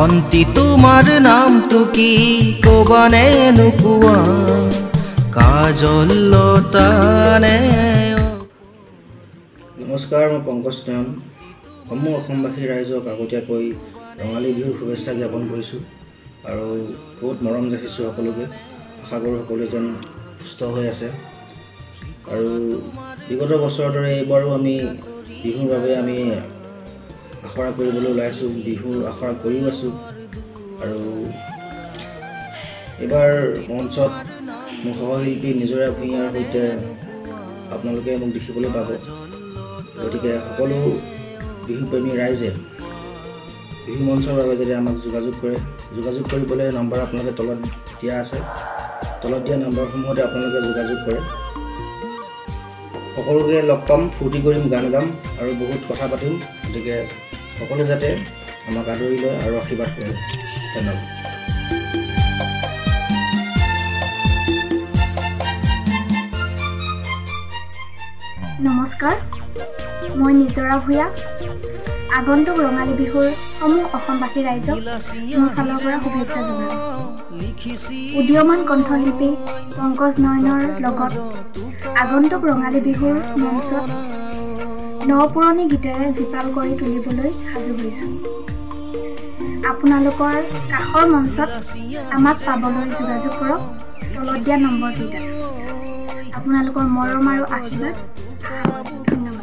ভন্টি তোমাৰ নামটো কি? কবানে নোকোৱা কাজলতানে নমস্কাৰ মই পংকজ নয়ন সমূহ অসমবাসী ৰাইজক আগতীয়াকৈ ৰঙালী বিহুৰ শুভেচ্ছা জ্ঞাপন কৰিছোঁ আৰু বহুত মৰম ৰাখিছোঁ সকলোকে। আশা কৰোঁ সকলোৱে যেন সুস্থ হৈ আছে। আৰু বিগত বছৰৰ দৰে এইবাৰো আমি বিহুৰ বাবে আমি আখৰা কৰিবলৈ ওলাইছোঁ বিহুৰ আখৰা কৰিও আছোঁ। আৰু এইবাৰ মঞ্চত মোৰ সহশিল্পী নিজৰা ভূঞাৰ সৈতে আপোনালোকে মোক দেখিবলৈ পাব। গতিকে সকলো বিহুপ্ৰেমী ৰাইজে বিহু মঞ্চৰ বাবে যদি আমাক যোগাযোগ কৰে যোগাযোগ কৰিবলৈ নম্বৰ আপোনালোকে তলত দিয়া আছে। তলত দিয়া নম্বৰসমূহতে আপোনালোকে যোগাযোগ কৰে। সকলোকে লগ পাম ফূৰ্তি কৰিম গান গাম আৰু বহুত কথা পাতিম। গতিকে সকলোৱে যাতে আমাক আদৰি লয় আৰু আশীৰ্বাদ কৰে। ধন্যবাদ। নমস্কাৰ। মই নিজৰা ভূঞা আগন্তুক ৰঙালী বিহুৰ সমূহ অসমবাসী ৰাইজক মোৰ ফালৰ পৰা শুভেচ্ছা জনাওঁ উদীয়মান কণ্ঠশিল্পী পংকজ নয়নৰ লগত আগন্তুক ৰঙালী বিহুৰ মঞ্চত ন পুৰণি গীতেৰে জীপাল কৰি তুলিবলৈ সাজু হৈছোঁ। আপোনালোকৰ কাষৰ মঞ্চত আমাক পাবলৈ যোগাযোগ কৰক তলত দিয়া নম্বৰকেইটা। আপোনালোকৰ মৰম আৰু আশীৰ্বাদ। ধন্যবাদ।